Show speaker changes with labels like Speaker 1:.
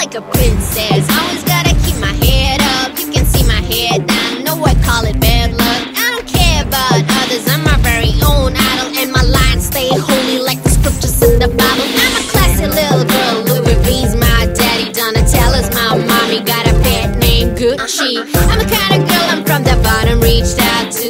Speaker 1: like a princess. Always gotta keep my head up. You can see my head down. No, I call it bad luck. I don't care about others. I'm my very own idol, and my lines stay holy like the scriptures in the Bible. I'm a classy little girl. Louis V's my daddy. Donatella's my mommy. Got a pet named Gucci. I'm the kind of girl. I'm from the bottom, reached out to.